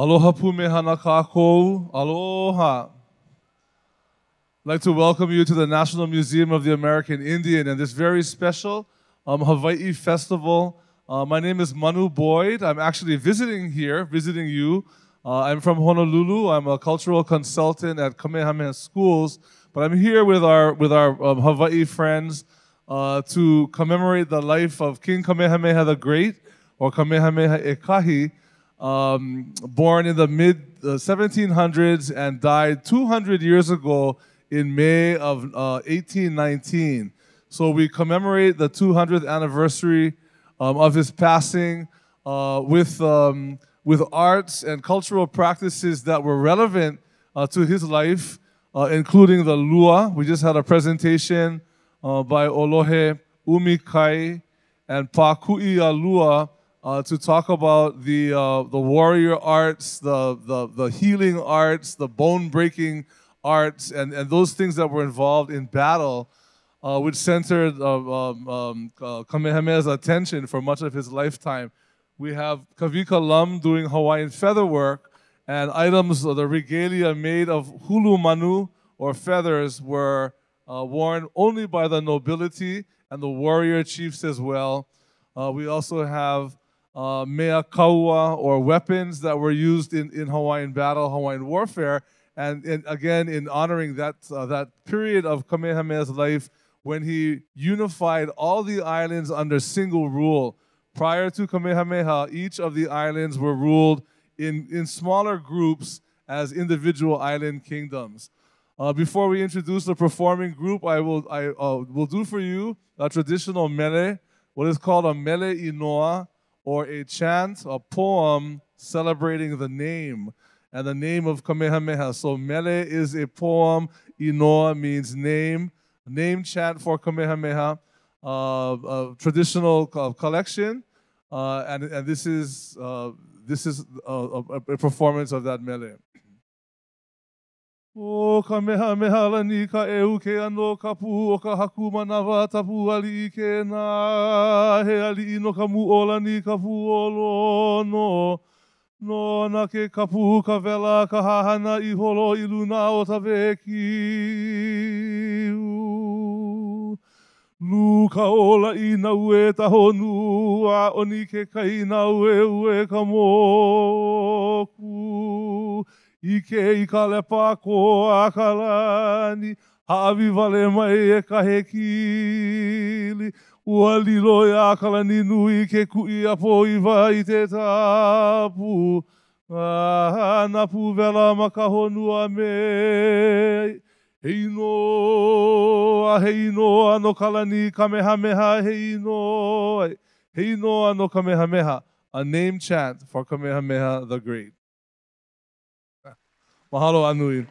Aloha pumehana kākou. Aloha. I'd like to welcome you to the National Museum of the American Indian and this very special um, Hawaii festival. Uh, my name is Manu Boyd. I'm actually visiting here, visiting you. Uh, I'm from Honolulu. I'm a cultural consultant at Kamehameha Schools, but I'm here with our with our um, Hawaii friends uh, to commemorate the life of King Kamehameha the Great, or Kamehameha Ekahi, um, born in the mid 1700s and died 200 years ago in May of uh, 1819. So we commemorate the 200th anniversary um, of his passing uh, with, um, with arts and cultural practices that were relevant uh, to his life, uh, including the lua. We just had a presentation uh, by Olohe Umikai and Paku'i Lua uh, to talk about the, uh, the warrior arts, the, the, the healing arts, the bone breaking arts, and, and those things that were involved in battle, uh, which centered uh, um, um, uh, Kamehameha's attention for much of his lifetime. We have Kavika Lum doing Hawaiian feather work, and items, of the regalia made of hulu manu, or feathers, were uh, worn only by the nobility and the warrior chiefs as well. we also have uh, mea kaua, or weapons that were used in, in Hawaiian battle, Hawaiian warfare. And, and again, in honoring that, uh, that period of Kamehameha's life when he unified all the islands under single rule. Prior to Kamehameha, each of the islands were ruled in, in smaller groups as individual island kingdoms. Uh, before we introduce the performing group, I will, I, uh, will do for you a traditional mele, what is called a mele inoa, or a chant, a poem celebrating the name and the name of Kamehameha. So Mele is a poem, Inoa means name, name chant for Kamehameha, uh, a traditional collection, uh, and, and this is, uh, this is a, a, performance of that Mele. O Kamehameha lani ka e ke ano ka pu o ka haku manawa tapu ali i ke nā he ali ino ka mu o lani ka pu o lono. No na ke kapu ka vela ka hahana i holo i luna o ta veki Luka ola i na ue ta honu a oni ke kai na ue ue ka moku i ke i ka lepa ko a ka lani, hawi vale mai e ka he kili. Ua lilo e a ka lani nui ke kui a po i te tapu. Ah, na pu vela ma ka honua me. Hei no, a no kalani kamehameha hei no. Hei no kamehameha. A name chant for Kamehameha the Great. Mahalo Anui.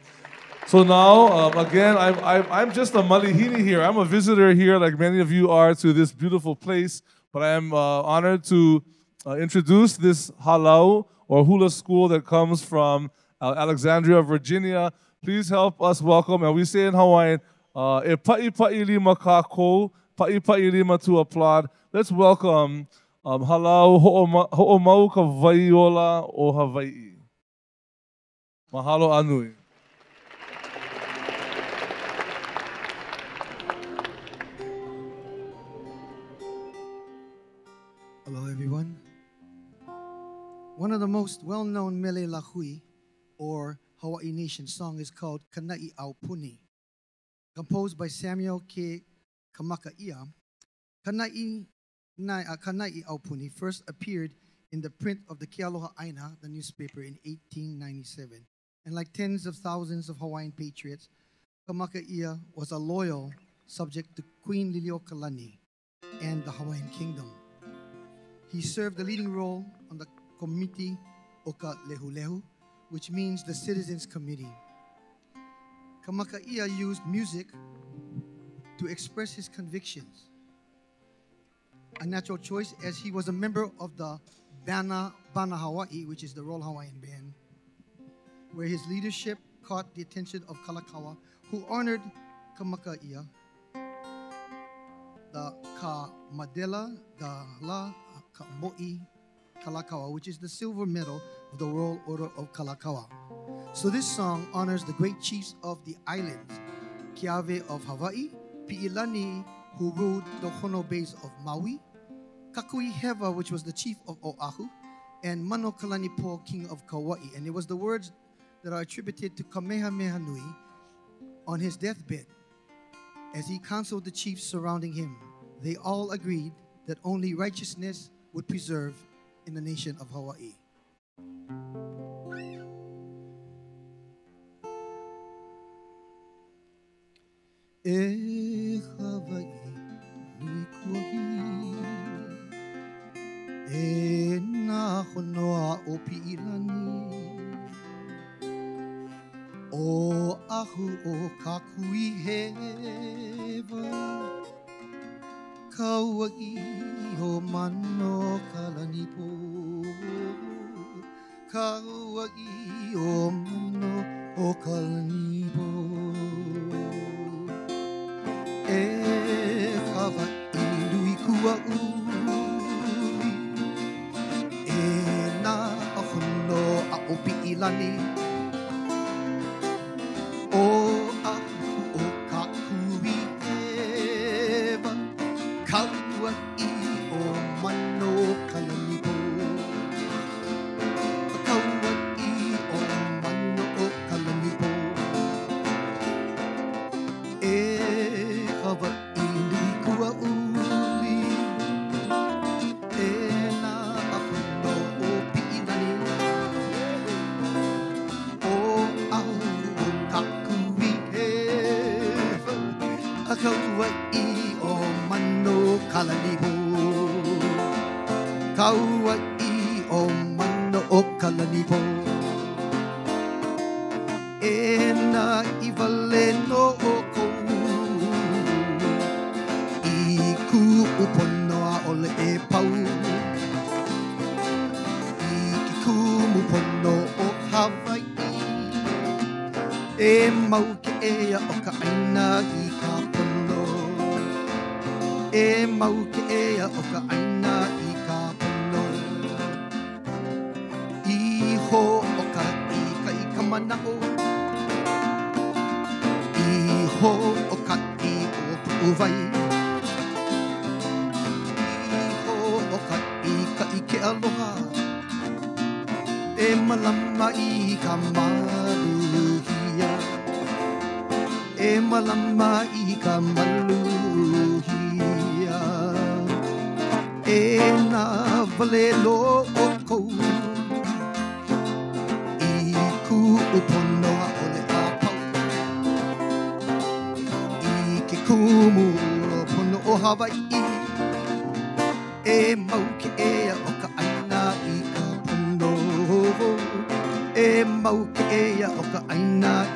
So now, um, again, I'm, I'm, I'm just a malihini here. I'm a visitor here, like many of you are, to this beautiful place. But I am uh, honored to uh, introduce this halau or hula school that comes from uh, Alexandria, Virginia. Please help us welcome, and we say in Hawaiian, uh, e pa'i pa'i lima kako, pa'i pa'i lima to applaud. Let's welcome um, halau ho'omau ka vaiola o Hawaii. Mahalo Anui. Hello, everyone. One of the most well-known Mele Lahui, or Hawaii Nation song, is called Kanai Aupuni. Composed by Samuel K. Kamakaia, Kanai, uh, Kanai Aupuni first appeared in the print of the Ke Aloha Aina, the newspaper, in 1897 and like tens of thousands of Hawaiian patriots, Kamakaia was a loyal subject to Queen Liliuokalani and the Hawaiian Kingdom. He served a leading role on the Committee Oka Lehulehu, which means the Citizens Committee. Kamakaia used music to express his convictions. A natural choice as he was a member of the Bana Bana Hawaii, which is the Royal Hawaiian Band, where his leadership caught the attention of Kalakaua, who honored Kamakaia, the Ka Madela, the La Ka Mo'i Kalakaua, which is the silver medal of the Royal Order of Kalakaua. So this song honors the great chiefs of the islands, Keawe of Hawaii, Pi'ilani, who ruled the Hono Bays of Maui, Kakuhihewa, which was the chief of Oahu, and Mano Kalanipo, king of Kauai. And it was the words that are attributed to Kamehameha Nui on his deathbed. As he counseled the chiefs surrounding him, they all agreed that only righteousness would preserve in the nation of Hawaii. Ea o ka aina i ka pono I ho o ka i ka i ka mana o I ho o ka i o pu'uwai I ho o ka i ka i ke aloha E malama i ka maluhia. E malama i ka E nā vale lo o kou. I ku uponoa o le a pau I ke kumu o pono o Hawaii. E mau ke ea o ka aina i ka pono. E mau ke ea o ka aina i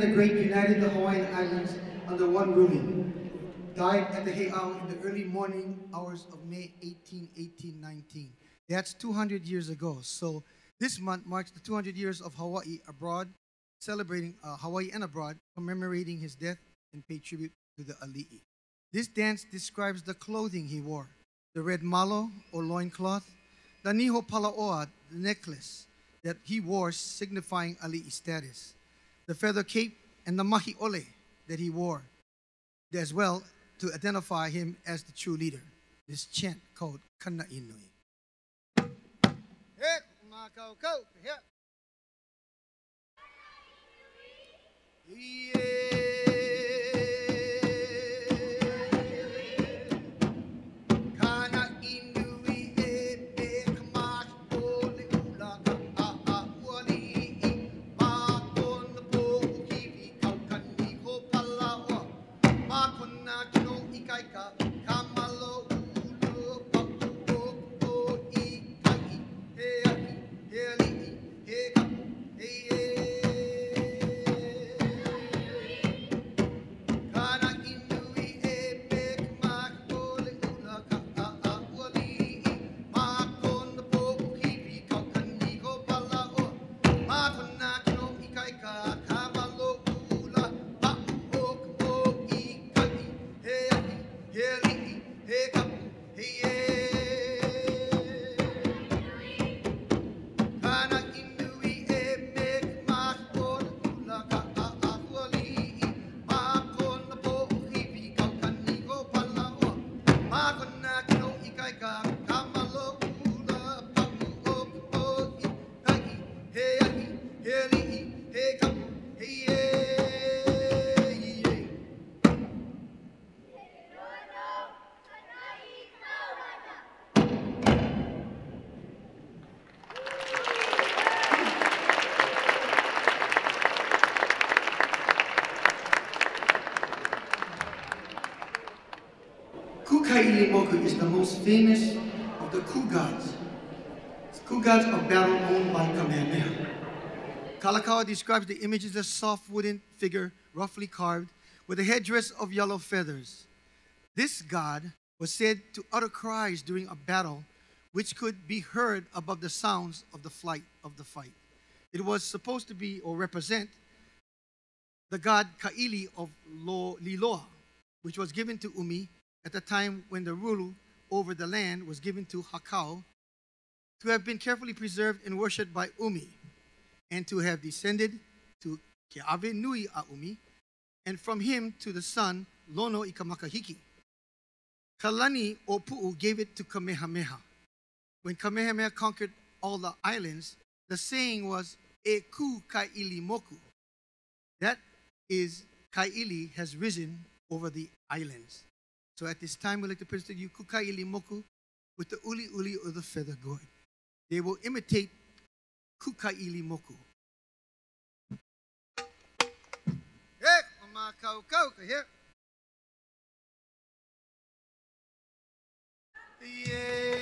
the Great united the Hawaiian Islands under one ruling. Died at the Heiau in the early morning hours of May 18, 1819. That's 200 years ago. So this month marks the 200 years of Hawaii abroad, celebrating uh, Hawaii and abroad, commemorating his death and pay tribute to the Ali'i. This dance describes the clothing he wore the red malo or loincloth, the niho palaoa, the necklace that he wore signifying Ali'i status, the feather cape, and the mahiole that he wore as well to identify him as the true leader. This chant called Kana Inui. Kana Kukailimoku is the most famous of the Ku gods. Ku gods are battle owned by Kamehameha. Kalakaua describes the image as a soft wooden figure, roughly carved, with a headdress of yellow feathers. This god was said to utter cries during a battle which could be heard above the sounds of the flight of the fight. It was supposed to be or represent the god Kaili of Lo, Liloa, which was given to Umi at the time when the rule over the land was given to Hakau, to have been carefully preserved and worshipped by Umi, and to have descended to Keawe Nui a Umi, and from him to the son Lono Ikamakahiki. Kalani Opu'u gave it to Kamehameha. When Kamehameha conquered all the islands, the saying was E ku kaili moku. That is, Kaili has risen over the islands. So at this time, we'd like to present you Kukaili Moku with the uli uli or the feather gourd. They will imitate Kukaili Moku. Hey, mama kau kau here. Yeah.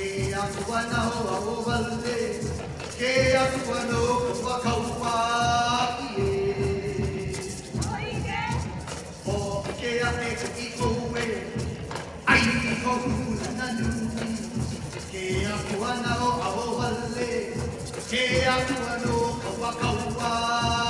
كيسونه وأظلي كيسونك وكوفاكي Keyakuano, Awole, Keyakuano, Wakawai.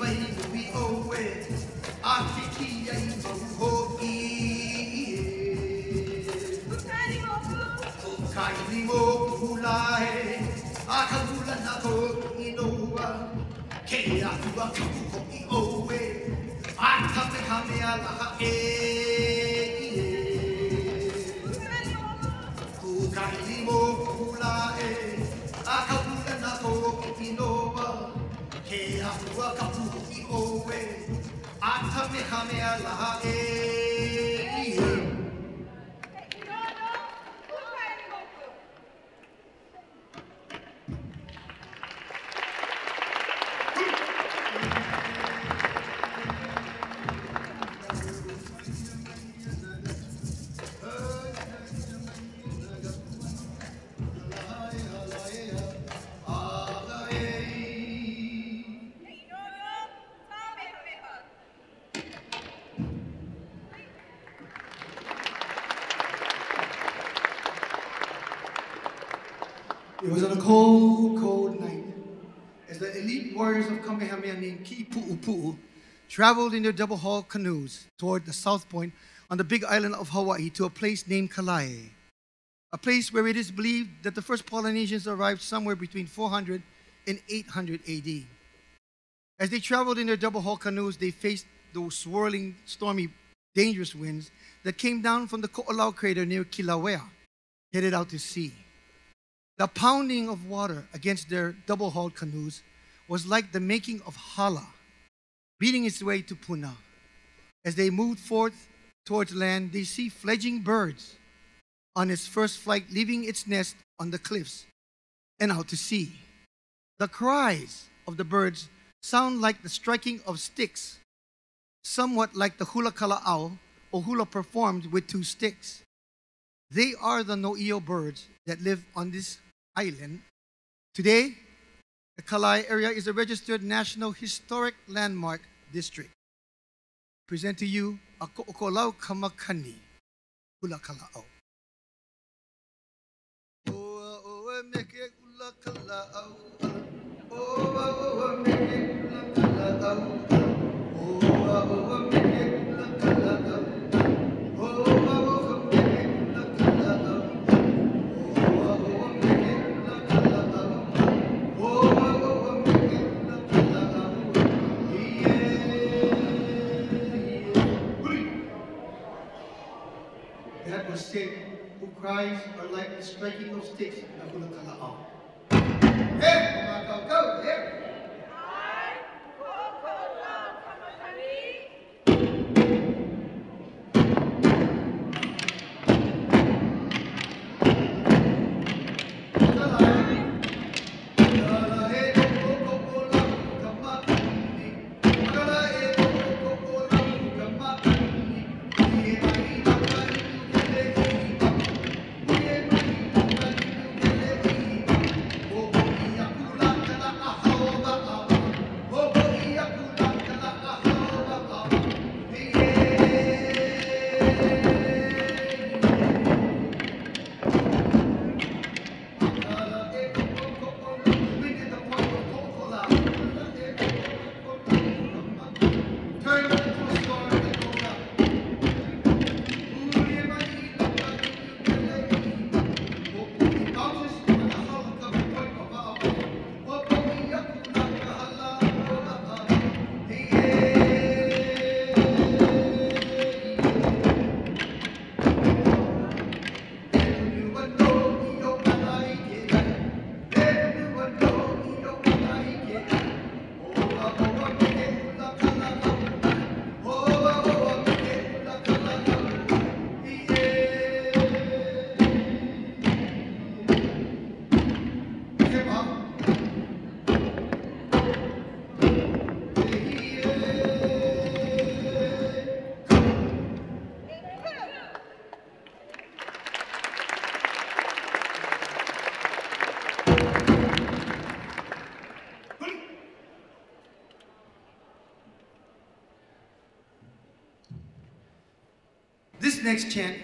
fai ui o e A ki ki a i mau ho i i e Kukai mo ni mo A ka pula na ko i noa. Ke a ua kuku ko i o e A ka me ka me a laha e a ka me ka traveled in their double hull canoes toward the south point on the big island of Hawaii to a place named Kalae, a place where it is believed that the first Polynesians arrived somewhere between 400 and 800 AD. As they traveled in their double hull canoes, they faced those swirling, stormy, dangerous winds that came down from the Ko'olau crater near Kilauea, headed out to sea. The pounding of water against their double hulled canoes was like the making of hala, beating its way to Puna. As they moved forth towards land, they see fledging birds on its first flight, leaving its nest on the cliffs and out to sea. The cries of the birds sound like the striking of sticks, somewhat like the hula kala'au or hula performed with two sticks. They are the No'io birds that live on this island. Today, the Kalae area is a registered National Historic Landmark District. Present to you a Ko'okolau Kamakani, Hula Kala'au. Oa, oa, meke hula kala'au. Oa, oa, meke hula kala'au. Oa, oa, meke hula striking of sticks in the hula kala'au. This next chant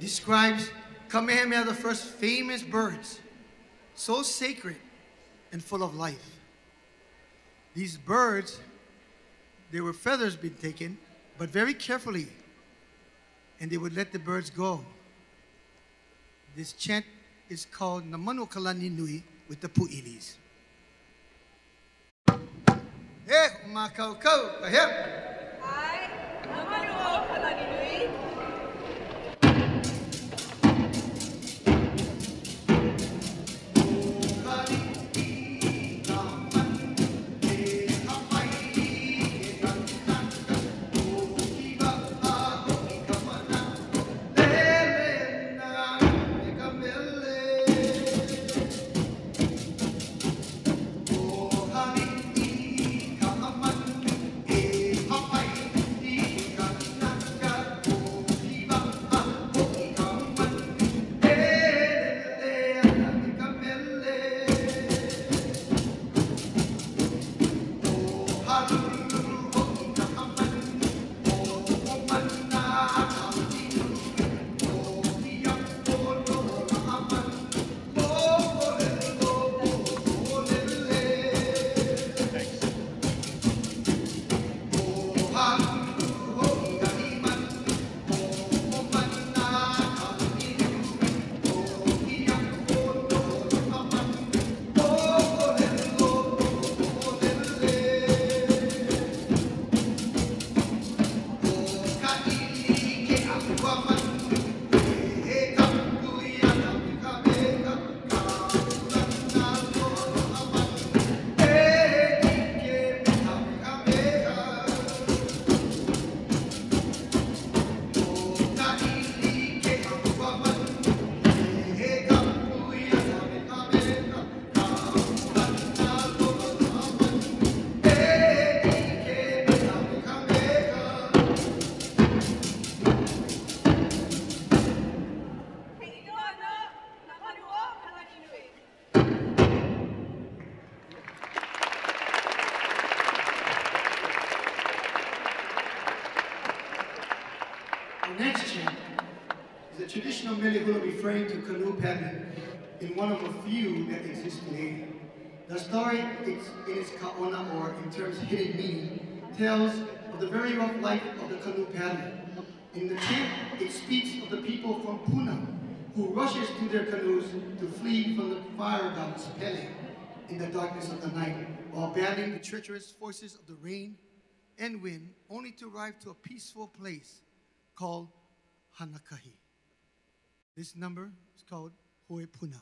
describes Kamehameha the first famous birds, so sacred and full of life. These birds, there were feathers being taken, but very carefully, and they would let the birds go. This chant is called Namano Kalani Nui with the Pu'ilis. Eh, makau kau, The story is, in its kaona, or in terms of hidden meaning, tells of the very rough life of the canoe paddler. In the chant, it speaks of the people from Puna who rushes to their canoes to flee from the fire goddess Pele in the darkness of the night while battling the treacherous forces of the rain and wind only to arrive to a peaceful place called Hanakahi. This number is called Hoepuna.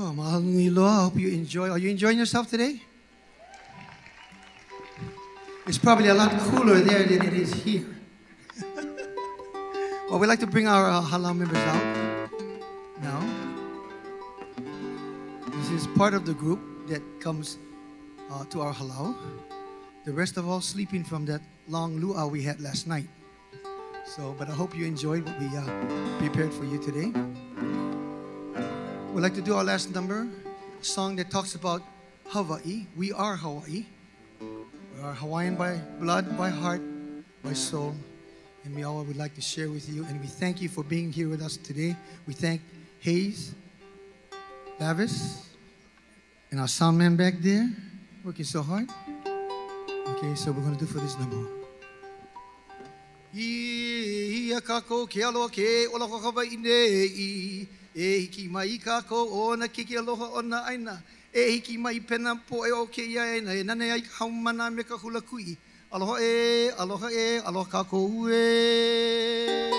Oh, mahal. I hope you enjoy. Are you enjoying yourself today? It's probably a lot cooler there than it is here. well, we'd like to bring our uh, halau members out now. This is part of the group that comes uh, to our halau. The rest of all sleeping from that long luau we had last night. So, but I hope you enjoyed what we uh, prepared for you today. We'd like to do our last number, a song that talks about Hawaii. We are Hawaii. We are Hawaiian by blood, by heart, by soul. And we all would like to share with you. And we thank you for being here with us today. We thank Hayes, Davis, and our sound man back there, working so hard. Okay, so we're going to do for this number. Ia e hiki mai kako o ona kiki aloha o na aina. E hiki mai pena po e o ke ia aina. E nane ai ka haumana me ka hula kui. Aloha e aloha e aloha kako ue. Ike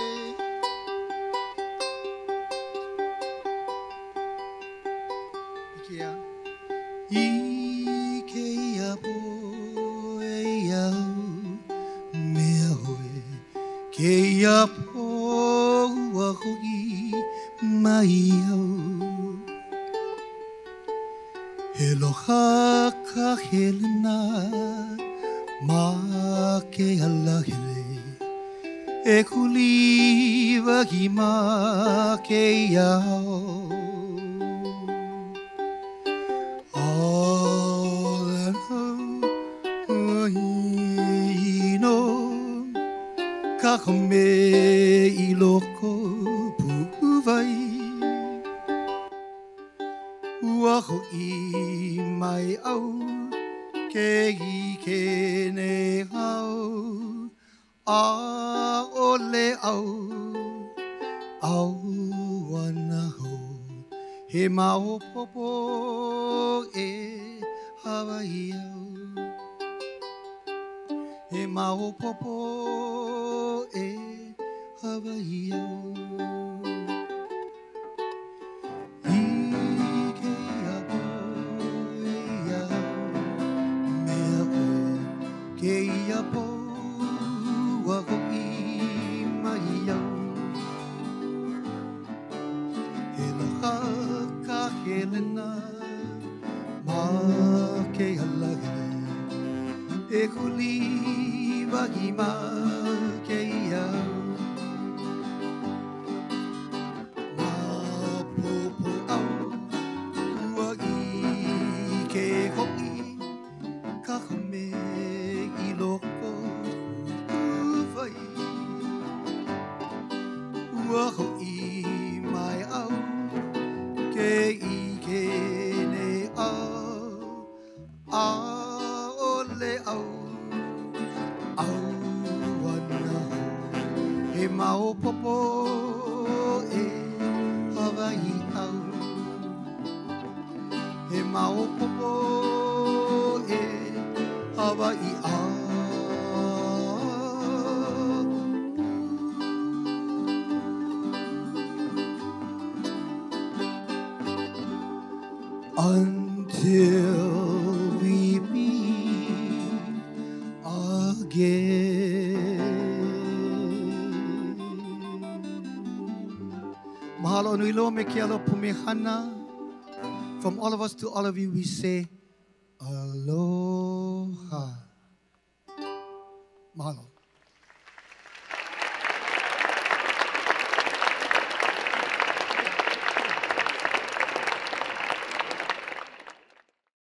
au ana ho. He mau popo e Hawaii. He mau popo e Hawaii ka helena ma ke halagele e kuli wagi ma ke ia. Ma popo au ua i ke hoki ka hame i loko uwai ua ho i mai au ke From all of us to all of you, we say